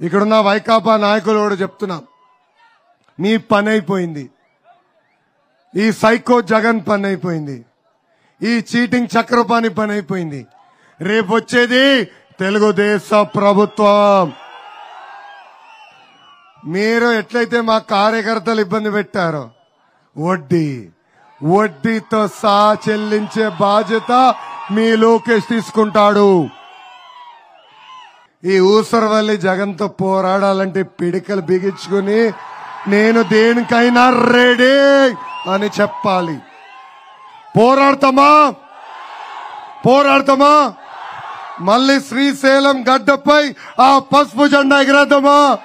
ఇక్కడున్న వైకాపా నాయకులు కూడా చెప్తున్నాం. మీ పని అయిపోయింది. ఈ సైకో జగన్ పని అయిపోయింది. ఈ చీటింగ్ చక్రపాణి పని అయిపోయింది. రేపు వచ్చేది తెలుగుదేశం ప్రభుత్వం. మీరు ఎట్లయితే మా కార్యకర్తలు ఇబ్బంది పెట్టారో వడ్డీ వడ్డీతో సహా చెల్లించే బాధ్యత మీ లోకేష్ తీసుకుంటాడు. ఈ ఊసరవల్లి జగన్తో పోరాడాలంటే పిడికలు బిగించుకుని నేను దేనికైనా రెడీ అని చెప్పాలి. పోరాడతామా? పోరాడతామా? మళ్ళీ శ్రీశైలం గడ్డపై ఆ పసుపు జెండా ఎగరేద్దామా?